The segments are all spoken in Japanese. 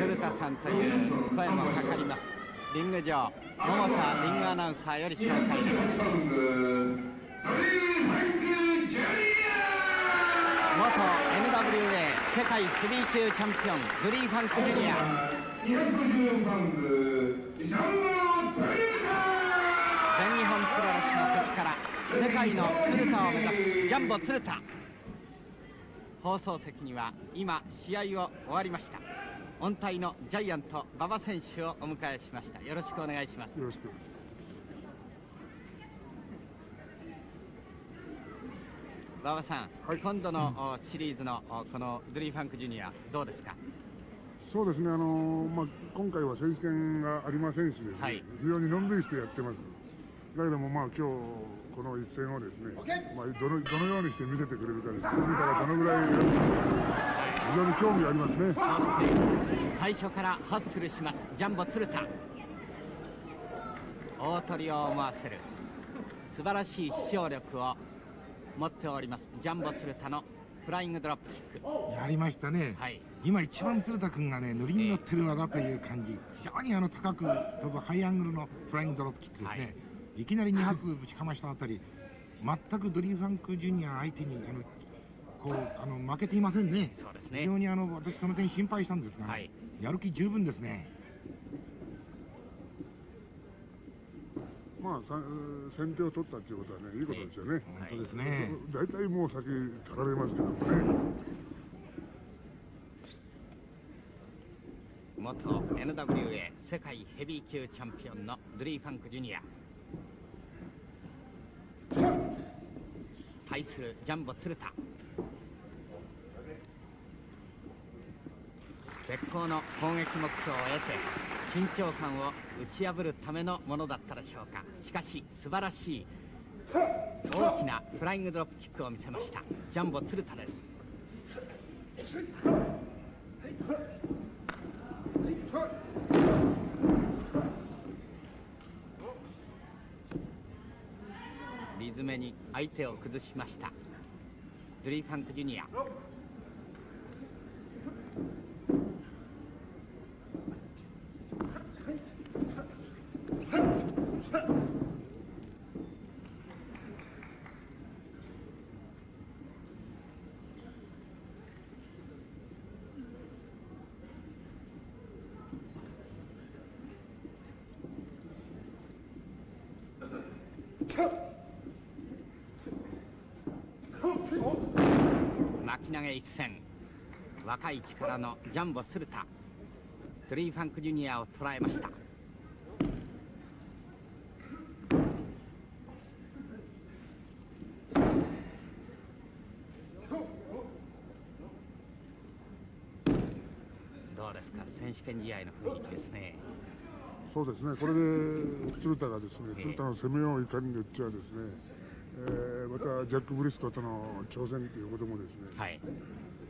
鶴田さんという声もかかります。リング上桃田リングアナウンサーより紹介です元 NWA 世界ヘビー級チャンピオングリーン・ファンクジュニア全日本プロレスの星から世界の鶴田を目指すジャンボ鶴田放送席には今試合を終わりました。音体のジャイアント馬場選手をお迎えしました。よろしくお願いします。よろしく馬場さん、はい。今度のおシリーズのおこのドリー・ファンクジュニアどうですか？そうですね。あのまあ今回は選手権がありませんしですね、はい。非常にのんびりしてやってます。だけどもまあ今日この一戦をですね、まあ、どのどのようにして見せてくれるかですね鶴田がどのぐらいやるか非常に興味がありますね。最初からハッスルします。ジャンボ鶴田。大鳥を思わせる。素晴らしい飛翔力を持っております。ジャンボ鶴田のフライングドロップキック。やりましたね、はい。今一番鶴田君がね乗りに乗ってる技という感じ、非常にあの高く飛ぶハイアングルのフライングドロップキックですね、い、きなり2発ぶちかましたあたり全くドリー・ファンク・ジュニア相手にあのこうあの負けていませんね。そうですね。非常にあの私その点心配したんですが、はい。やる気十分ですね。まあさ先手を取ったっていうことはねいいことですよね、本当ですね、大体もう先取られますけどもね。元 NWA 世界ヘビー級チャンピオンのドリー・ファンクジュニア対するジャンボ鶴田。絶好の攻撃目標を得て緊張感を打ち破るためのものだったでしょうか。しかし素晴らしい大きなフライングドロップキックを見せました。ジャンボ鶴田ですリズムに相手を崩しました。ドリー・ファンク・ジュニア。巻き投げ一戦。若い力のジャンボ鶴田。トリー・ファンク・ジュニアを捉えました。どうですか？選手権試合の雰囲気ですね。そうですね。これで鶴田がですね鶴田の攻めをいかにでっちゃですね、えーまたジャック・ブリスコとの挑戦ということもですね、はい。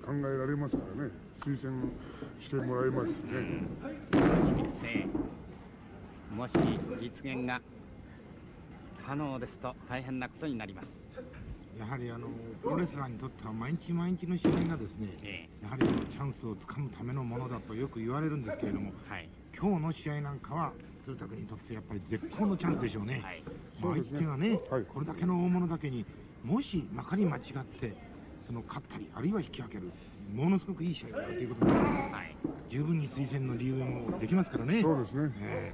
考えられますからね。推薦してもらえますしね、楽しみですね。もし実現が可能ですと大変なことになります。やはりあのプロレスラーにとっては毎日毎日の試合がですね、え。やはりあのチャンスをつかむためのものだとよく言われるんですけれども、はい。今日の試合なんかは鶴田君にとってやっぱり絶好のチャンスでしょうね、はいまあ相手がね、はい。これだけの大物だけにもしまかり間違ってその勝ったりあるいは引き分けるものすごくいい試合だということではい。十分に推薦の理由もできますからね。そうですね、え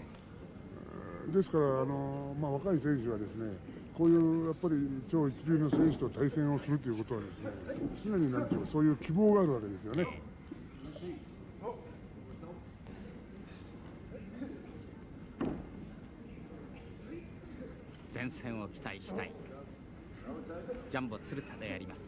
ですからあの、まあ、若い選手はですねこういうやっぱり超一流の選手と対戦をするということはですね常になんていうかそういう希望があるわけですよね。前線を期待したい。ジャンボ鶴田でやります。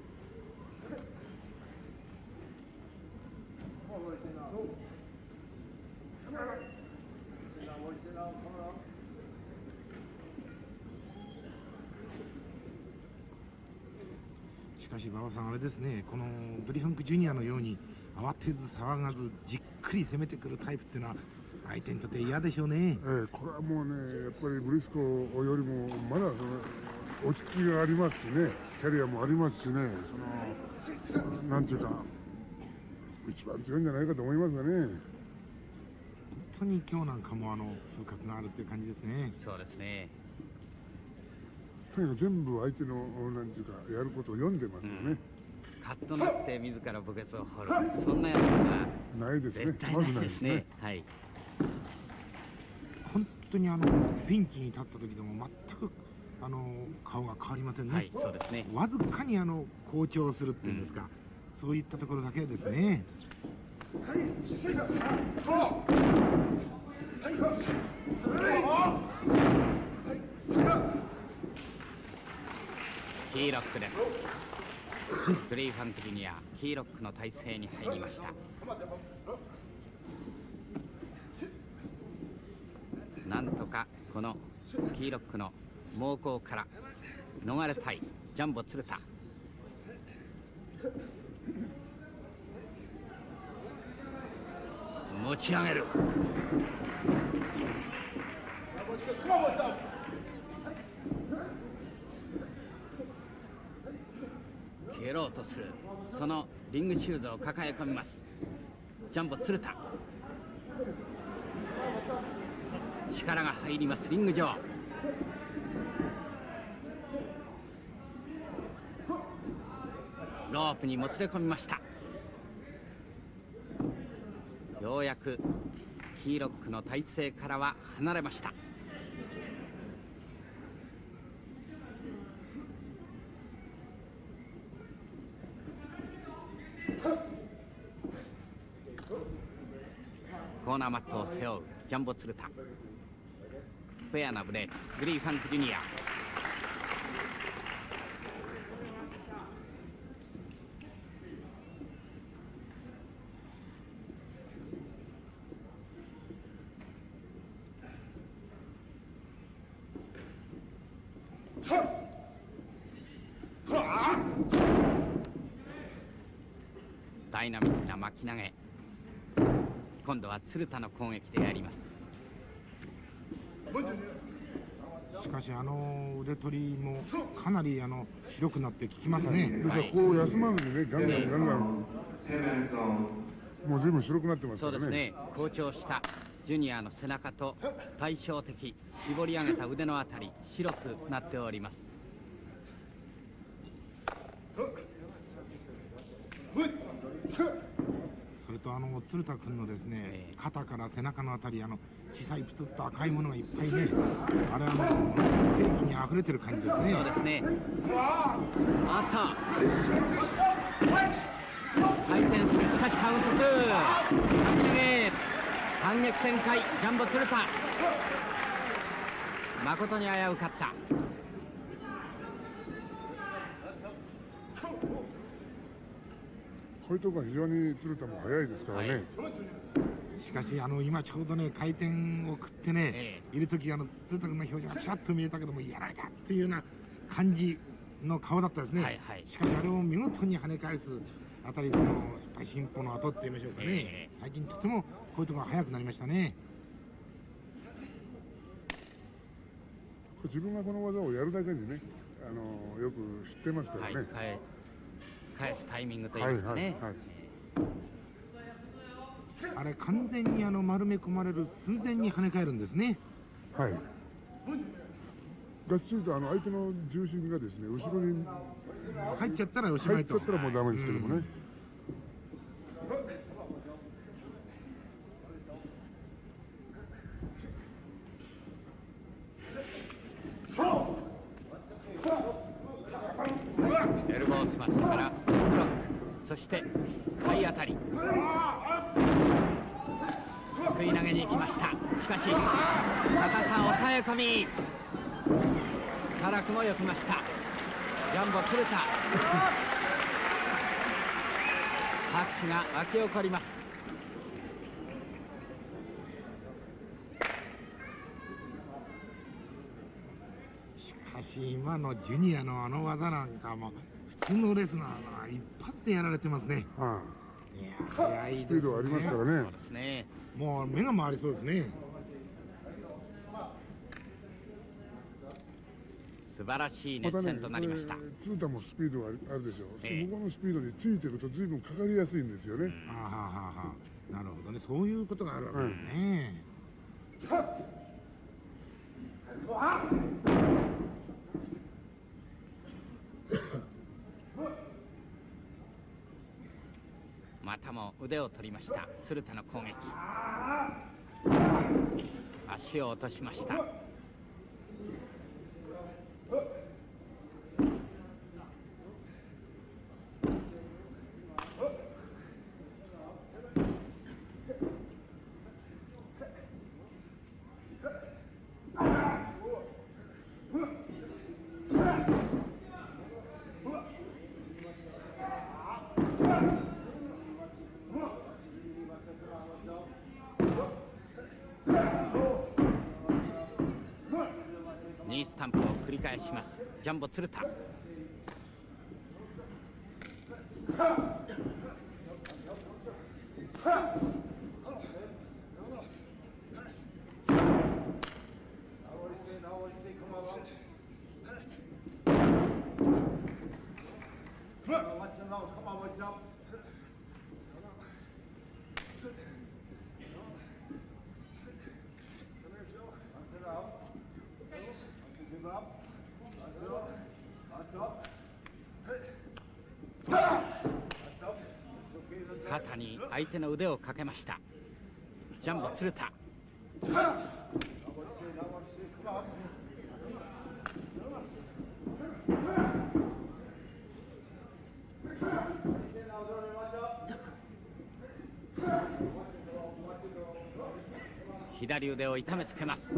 しかし馬場さんあれですねこのドリフンクジュニアのように慌てず騒がずじっくり攻めてくるタイプっていうのは相手にとって嫌でしょうね。ええこれはもうねやっぱりブリスコよりもまだその落ち着きがありますしね。キャリアもありますしね。そのなんていうか一番強いんじゃないかと思いますよね。当に今日なんかもあの風格があるっていう感じですね。そうですね。とにかく全部相手のなんていうかやることを読んでますよね、カッとなって自ら墓穴を掘る。そんなやつはないですね。絶対ないですね。はい本当にあのピンチに立った時でも全くあの顔が変わりませんね、はいそうですね。わずかにあの好調するっていうんですか、そういったところだけですね。キーロックです。グリーファンクジュニアキーロックの体勢に入りましたなんとかこのキーロックの猛攻から逃れたいジャンボ鶴田。持ち上げる。蹴ろうとする。そのリングシューズを抱え込みます。ジャンボ鶴田。力が入りますリング上。ロープにもつれ込みました。ようやくキーロックの体勢からは離れました。コーナーマットを背負うジャンボ鶴田。フェアなブレーグリーファンクジュニア。ダイナミックな巻き投げ。今度は鶴田の攻撃でやりますしかしあの腕取りもかなりあの広くなって効きますね、ですからこう休まずにねガンガンガンガン。10 minutes gone. もう随分白くなってますからね。そうですね。好調したジュニアの背中と対照的絞り上げた腕のあたり白くなっておりますそれとあの鶴田君のですねええ。肩から背中のあたりあの小さいプツッと赤いものがいっぱいねあれはもう正義に溢れてる感じですね。そうですね。あった。回転する。しかしカウント2反撃反撃展開ジャンボ鶴田。誠に危うかったこういうところは非常に鶴田も速いですからね、はい。しかしあの今ちょうどね回転を食ってね、えいる時あの鶴田君の表情がちらっと見えたけどもやられたっていうような感じの顔だったですね、はいはい。しかしあれを見事に跳ね返すあたりそのやっぱり進歩の後って言いましょうかね、え最近とてもこういうところが速くなりましたね。自分がこの技をやるだけにねあのよく知ってますからはいね、返返すタイミングといいますかね、はいあれ完全にあの丸め込まれる寸前に跳ね返るんですね。はい。がっちりとあの相手の重心がですね後ろに入っちゃったらおしまいと。入っちゃったらもうダメですけどもね、エルボースマッシュからブロックそして体当たりすくい投げに行きましたしかし高さ抑え込み辛くもよけましたジャンボ鶴田ります。しかし今のジュニアのあの技なんかも普通のレスナーが一発でやられてますね。はい。や早いですね。スピードがありますからね。そうですね。もう目が回りそうですね素晴らしいまたね熱戦となりました、これ鶴田もスピードがあるでしょう、ええ。向こうのスピードについてると随分かかりやすいんですよね、あはははなるほどね。そういうことがあるわけですね、またも腕を取りました。鶴田の攻撃。足を落としましたニします。ジャンボ鶴田肩に相手の腕をかけました。ジャンボ鶴田。左腕を痛めつけます。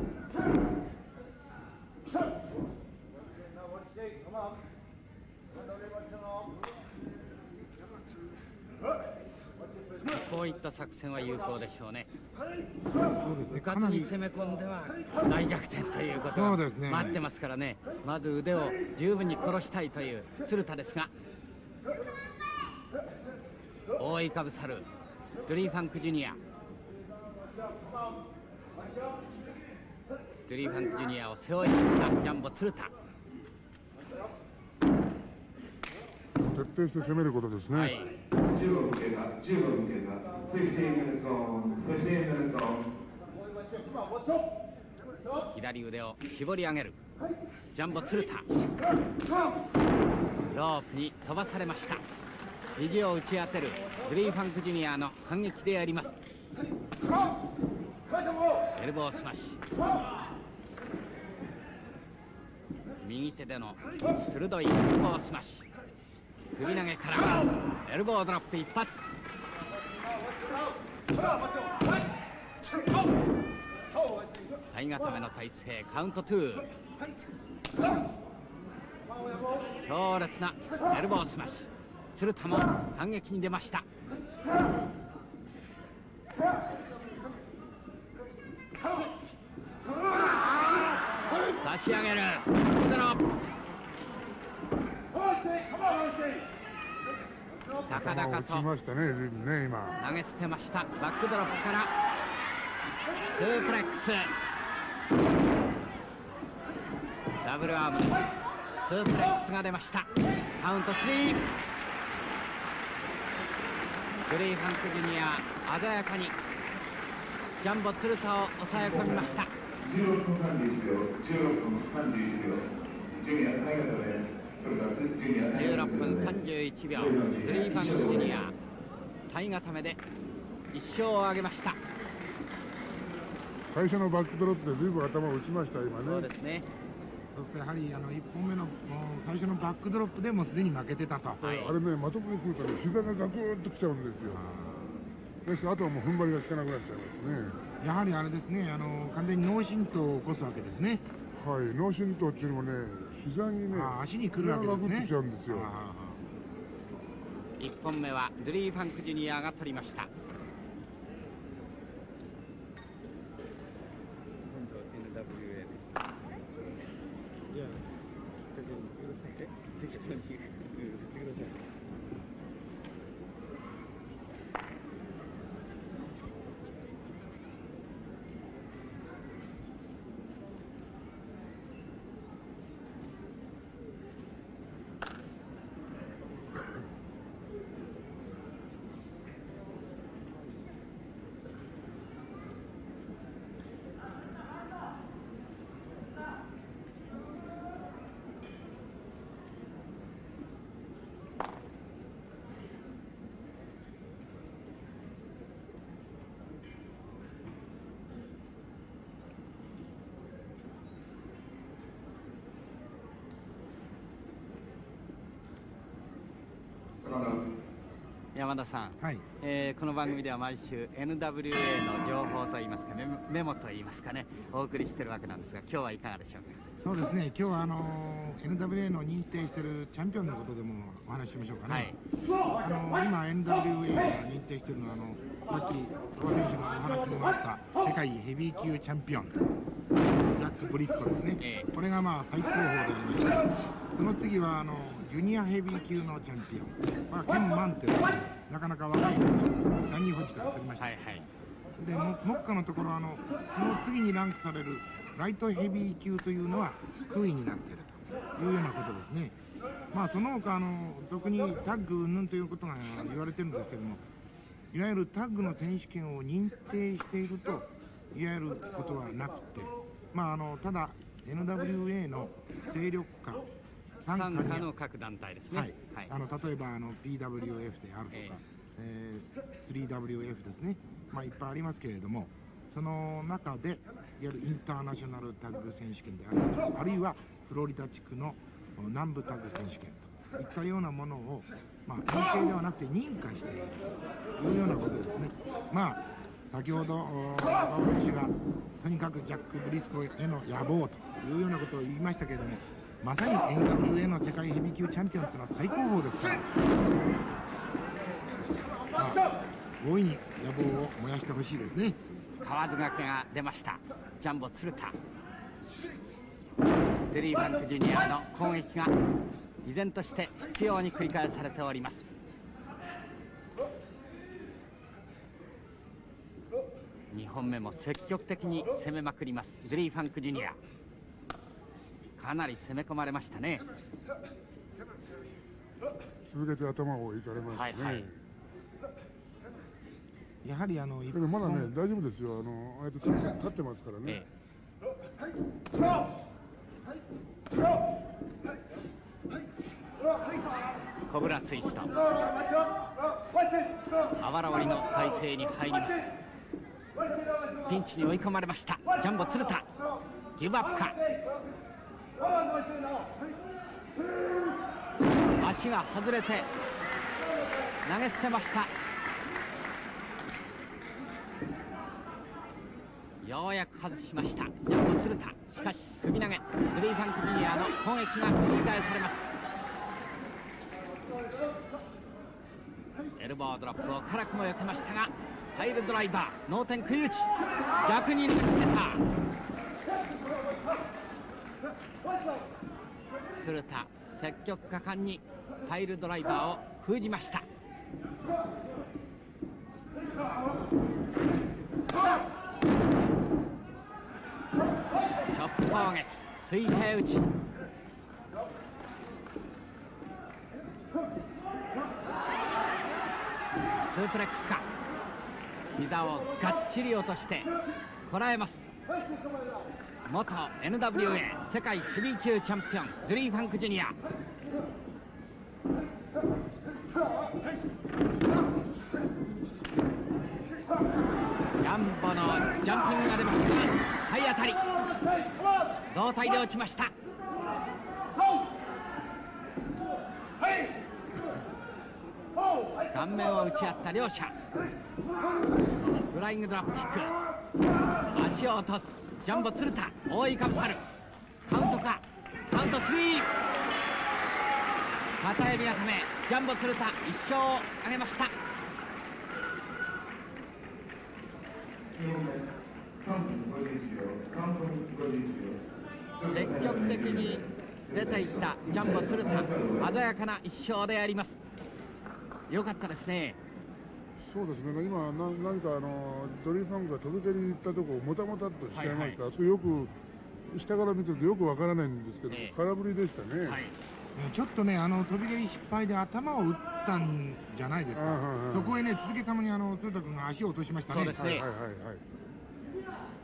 こういった作戦は有効でしょうね。そうですね。部かなり攻め込んでは大逆転ということが待ってますからね。まず腕を十分に殺したいという鶴田ですが覆いかぶさるドリー・ファンク・ジュニア。ドリー・ファンク・ジュニアを背負いに来たジャンボ鶴田、徹底して攻めることですね、はい、15分経過。15分経過。15 minutes gone 15 minutes gone 左腕を絞り上げる。ジャンボ鶴田。ロープに飛ばされました。右を打ち当てる。ドリー・ファンク・ジュニアの反撃であります。エルボースマッシュ。右手での鋭いエルボースマッシュ首投げからエルボードロップ一発。体固めの体勢カウント2強烈なエルボースマッシュ。鶴田も反撃に出ました。差し上げる。高々と。投げ捨てました。バックドロップから。スープレックス。ダブルアームでスープレックスが出ました。カウント3グリー。ファンクジュニア鮮やかに。ジャンボ鶴田を抑え込みました。16分31秒16分31秒。ジュニアタイガーでそれからジュニアタイガー16分31秒ドリーファンクジュニア体固めで1勝を挙げました最初のバックドロップで随分頭を打ちました、今ねそうで。すねそうするとやはりあの1本目の最初のバックドロップでもうすでに負けてたと、はいあれね、まともに来るとね、膝がガクッときちゃうんですよ。ですから、あとはもう踏ん張りが効かなくなっちゃいますね。やはりあれですねあの完全に脳震盪を起こすわけですねはい、脳震盪っていうのもね、膝にね足にくるわけですね。一本目はドリーファンクジュニアが取りました。適当に山田さん、はい。えーこの番組では毎週 NWA の情報といいますかメモといいますかねお送りしてるわけなんですが今日はいかがでしょうか？そうですね。今日はあの NWA の認定しているチャンピオンのことでもお話ししましょうかね、あの今 NWA が認定しているのはあのさっき馬場選手のお話にもあった世界ヘビー級チャンピオンジャック・ブリスコですね、ええ。これがまあ最高峰でありましてその次はあのジュニアヘビー級のチャンピオン、まあ、ケン・マンっていうのはなかなか若い選手ダニー・ホジから取りました、はいはい。でも目下のところあのその次にランクされるライトヘビー級というのは空位になっているというようなことですね。まあその他あの特にタッグ云々ということが言われてるんですけどもいわゆるタッグの選手権を認定しているといわゆることはなくてまああのただ NWA の勢力下参参加に加の各団体ですね。はい、あの例えばあの PWF であるとか、ええ。ー 3WF ですね、まあ、いっぱいありますけれども、その中で、いわゆるインターナショナルタッグ選手権であるとか、あるいはフロリダ地区の南部タッグ選手権といったようなものを、まあ、認定ではなくて認可しているというようなことですね。まあ先ほど、お馬場選手がとにかくジャック・ブリスコへの野望というようなことを言いましたけれども、まさに NWA の世界ヘビー級チャンピオンというのは最高峰ですから、まあ、大いに野望を燃やしてほしいですね。河津掛けが出ました。ジャンボ鶴田。テリー・バンクジュニアの攻撃が依然として必要に繰り返されております。2本目も積極的に攻めまくります。ドリー・ファンクジュニア。かなり攻め込まれましたね。続けて頭をいかれましたね、はいはい。やはりあのまだね本大丈夫ですよ。あのああやって立ってますからね、ええ。コブラツイスト。あわらわりの体勢に入ります。ピンチに追い込まれました。ジャンボ鶴田。ギブアップか足が外れて投げ捨てました。ようやく外しました。ジャンボ鶴田。しかし首投げ。グリーファンクジュニアの攻撃が繰り返されます。エルボードロップを辛くも避けましたがファイルドライバー脳天食い打ち逆に投げ捨てた。鶴田積極果敢にファイルドライバーを封じました。チョップ攻撃水平打ち。スープレックスか。膝をがっちり落としてこらえます。元 NWA 世界ヘビー級チャンピオンドリー・ファンクジュニア。ジャンボのジャンピングが出ました。がはい当たり。胴体で落ちました。顔面を打ち合った両者。フライングドラップキック。足を落とす。ジャンボ鶴田。覆いかぶさる。カウントか。カウント3片指固め。ジャンボ鶴田。一勝を挙げました。積極的に出ていったジャンボ鶴田。鮮やかな一勝であります。よかったですね。そうですね、今、な何かあのドリーファンクが届けに行ったところをもたもたっとしちゃいました、それよく下から見てるとよくわからないんですけど、ええ。空振りでしたね。はい。えちょっとね、あの飛び蹴り失敗で頭を打ったんじゃないですか。あはいはい、そこへね、続けたまにあの鶴田君が足を落としましたね。そうですね。はいはいはい。はい。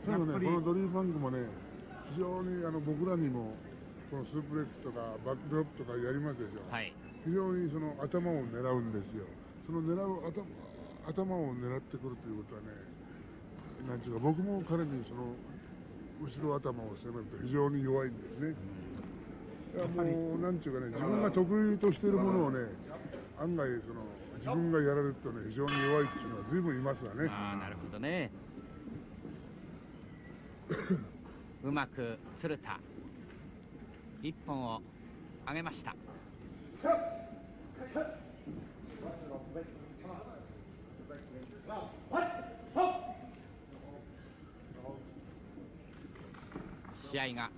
ただね、このドリーファンクもね、非常にあの僕らにも、このスープレックスとかバックドロップとかやりますでしょ、はい。非常にその頭を狙うんですよ、その狙う頭頭を狙ってくるということはね、なんていうか、僕も彼にその後ろ頭を攻めると非常に弱いんですね。いやもうなんていうかね、自分が得意としているものをね、案外その自分がやられるとね非常に弱いっていうのは随分いますわね。ああなるほどね。うまく鶴田一本を上げました試合が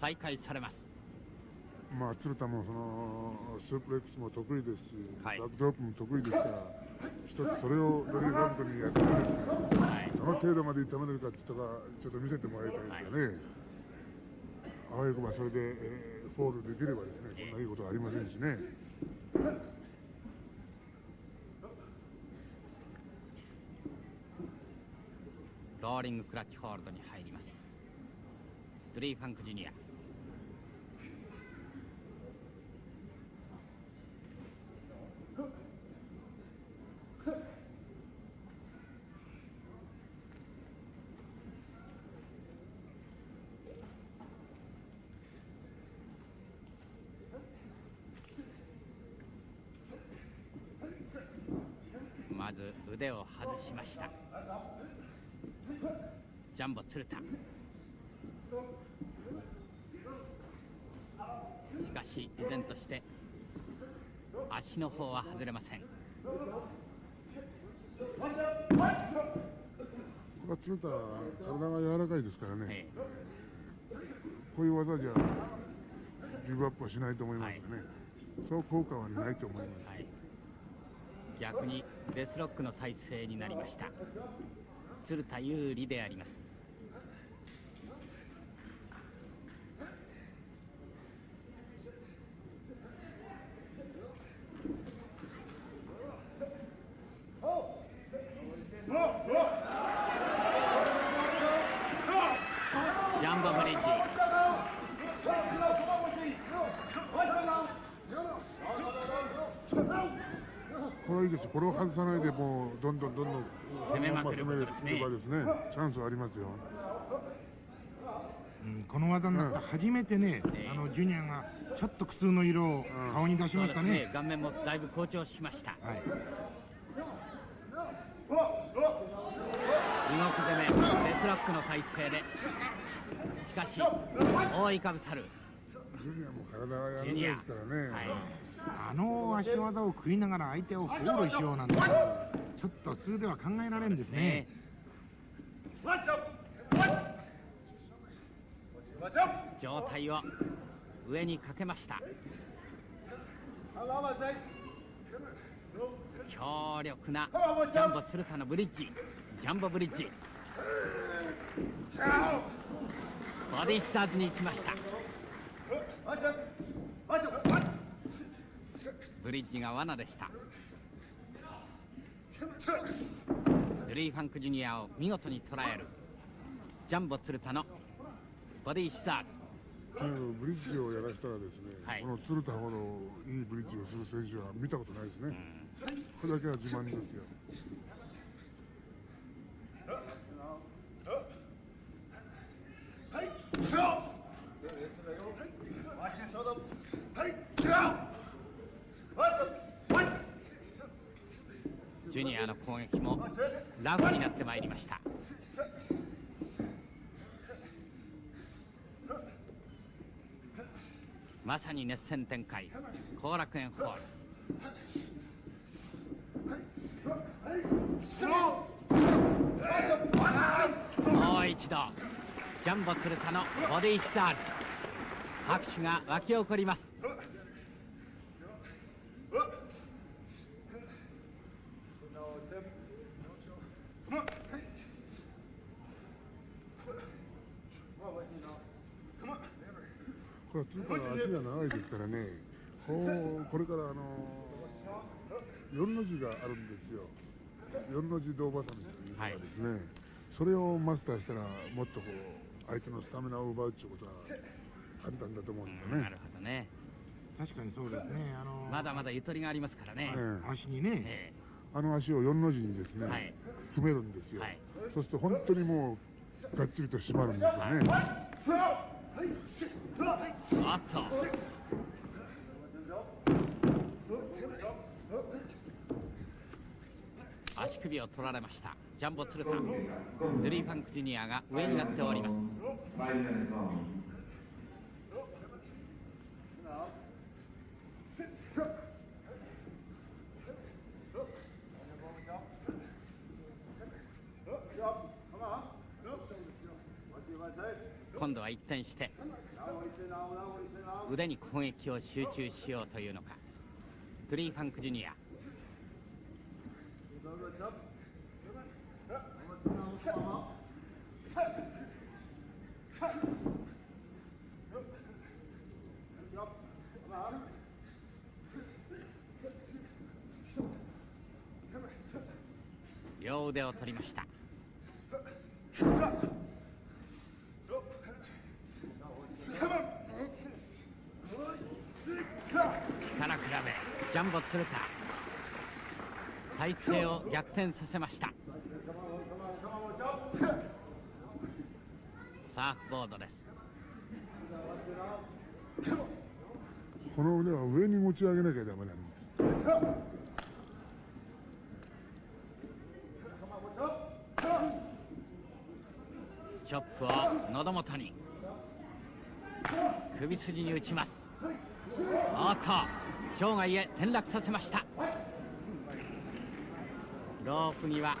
再開されます。まあ鶴田もそのスープレックスも得意ですし、はい。バックドロップも得意ですから一つそれをドリーファンクにやってですねはい。どの程度まで痛めるかっていうのがちょっと見せてもらいたいですよね、あわよくばそれで、えーフォールできればですねこんないいことはありませんしねローリングクラッチホールドに入ります。ドリー・ファンク・ジュニア。まず腕を外しました。ジャンボ鶴田。しかし依然として足の方は外れません。これは鶴田は体が柔らかいですからね、えこういう技じゃギブアップはしないと思いますよね、そう効果はないと思います、はい、逆にデスロックの体勢になりました。鶴田有利でありますジャンボブリッジこれを外さないでもうどんどんどんどん攻めまくることですね。攻めればですね。チャンスはありますよ。うんこの技になって初めてね、ええ。あのジュニアがちょっと苦痛の色を顔に出しましたね。ね。顔面もだいぶ好調しました。はい。二国攻めデスロックの体勢で。しかし覆いかぶさる。ジュニアも体がジュニア柔らかいですからね、はいあの足技を食いながら相手をフォールしようなんてちょっと普通では考えられんですね。状態を上にかけました。強力なジャンボ鶴田のブリッジ。ジャンボブリッジ。ボディシサーズに行きました。ブリッジが罠でした。ドリー・ファンク・ジュニアを見事に捉える。ジャンボ鶴田のボディシサーズ。ブリッジをやらせたらですね、はい。この鶴田ほどいいブリッジをする選手は見たことないですね、それだけは自慢ですよジュニアの攻撃もラフになってまいりました。まさに熱戦展開。後楽園ホール。もう一度。ジャンボ鶴田のボディシサーズ。拍手が沸き起こりますこれ鶴田は足が長いですからね。こうこれからあの四の字があるんですよ。四の字胴挟みというのがですね、それをマスターしたらもっとこう相手のスタミナを奪うっていうことは簡単だと思うんですよね。なるほどね。確かにそうですね。あのまだまだゆとりがありますからね、ええ。足にね、えあの足を四の字にですね、はい。組めるんですよ、はい。そうすると本当にもうがっちりと締まるんですよね、あった。足首を取られました。ジャンボ鶴田。ドリーファンクジュニアが上になっております。今度は一転して腕に攻撃を集中しようというのか。ドリー・ファンク・ジュニア。両腕を取りました。ジャンボ鶴田。体勢を逆転させました。サーフボードです。この腕は上に持ち上げなきゃダメなんです。チョップを喉元に。首筋に打ちます。おっと場外へ転落させました。ロープ際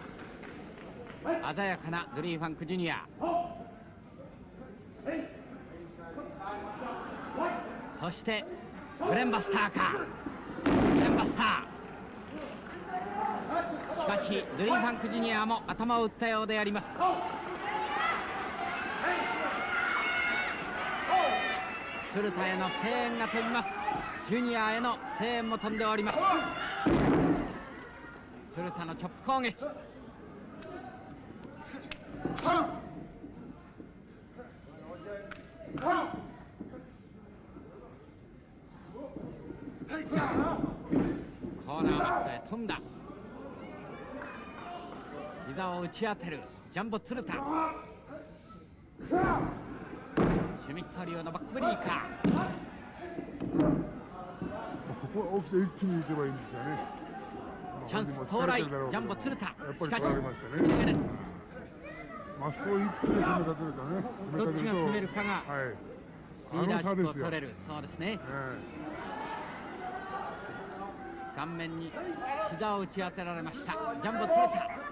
鮮やかなドリー・ファンク・ジュニア。そしてブレンバスターか。ブレンバスター。しかしドリー・ファンク・ジュニアも頭を打ったようであります。鶴田への声援が飛びます。ジュニアへの声援も飛んでおります。鶴田のチョップ攻撃。コーナーバットへ飛んだ。膝を打ち当てる。ジャンボ鶴田。シュミット流のバックブリーカー。ここは起きて一気に行けばいいんですよね。ーチャンス到来。ジャンボ鶴田。やっぱり取られましたね。です。あそこを一気に攻め立てるとね。どっちが攻めるかがはい。リーダーシップを取れる。そうですね。え顔面に膝を打ち当てられました。ジャンボ鶴田。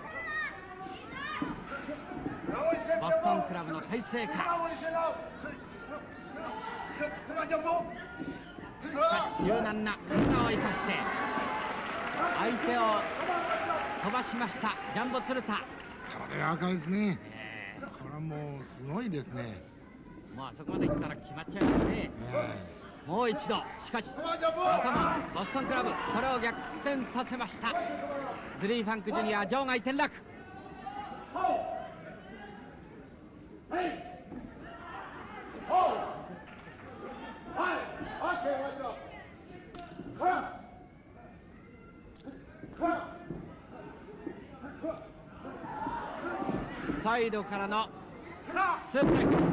ボストンクラブの体制かしかし柔軟な体を生かして相手を飛ばしましたジャンボ鶴田、体柔らかいですね。えこれはもうすごいですね、ーもうあそこまでいったら決まっちゃいますね。えもう一度。しかし頭ボストンクラブこれを逆転させました。ドリー・ファンク・ジュニア場外転落サイドからのスープレックスこ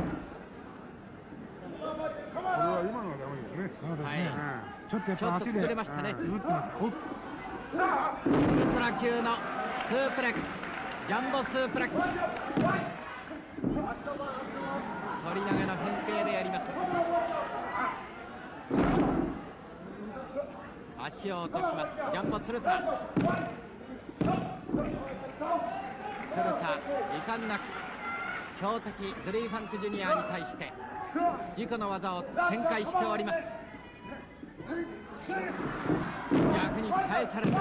れは今のはダメですね。そうですね、はい。ちょっとやっちょっとぱ足で崩れましたね滑ってます。おっウルトラ級のスープレックス。ジャンボスープレックス。反り投げの変形でやります。足を落とします。ジャンボ鶴田鶴田遺憾なく強敵ドリー・ファンク・ジュニアに対して自己の技を展開しております。逆に返された。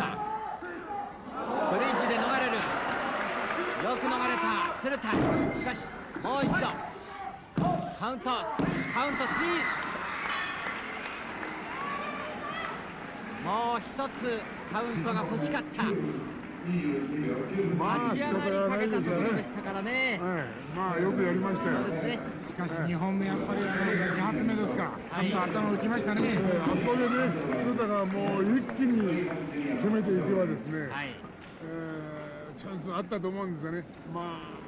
ブリッジで逃れる。よく逃れた。鶴田。しかしもう一度。カウント。カウント3もう一つカウントが欲しかった。まあ仕方がないですよね。ね。はい。まあよくやりましたよ。ね。しかし2本目やっぱりあの2発目ですかちゃんと頭打ちましたね、えーあそこでね鶴田がもう一気に攻めていけばですね、はい。えーチャンスあったと思うんですよね。まあ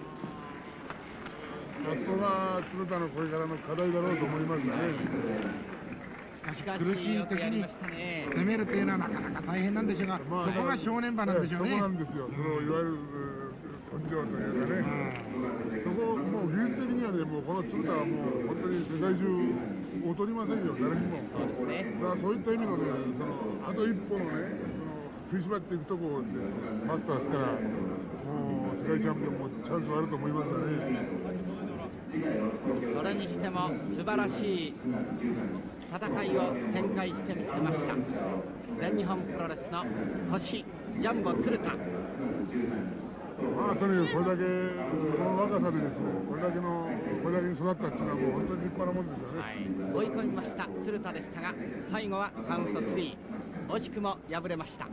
あそこが鶴田のこれからの課題だろうと思いますよねしかし苦しい時に攻めるというのはなかなか大変なんでしょうが、まあそこが正念場なんでしょうね。そこなんですよ、そのいわゆる根性というかね、そこ、もう技術的にはね、もうこの鶴田はもう本当に世界中劣りませんよ、誰にも。そうですねだからそういった意味のね、そのあと一歩のね、その食いしばっていくところでマスターしたら、もう世界チャンピオンもチャンスはあると思いますよね。それにしても素晴らしい戦いを展開してみせました。全日本プロレスの星ジャンボ鶴田。まあ、とにかくこれだけ、この若さでですね、これだけの、これだけに育ったっていうのはもう本当に立派なもんですよね。はい、追い込みました鶴田でしたが最後はカウント3惜しくも敗れました